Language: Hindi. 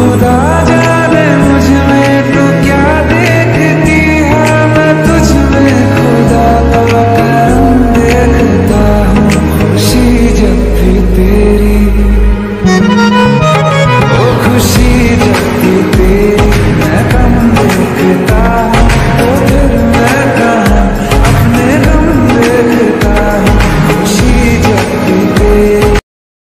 खुदा जा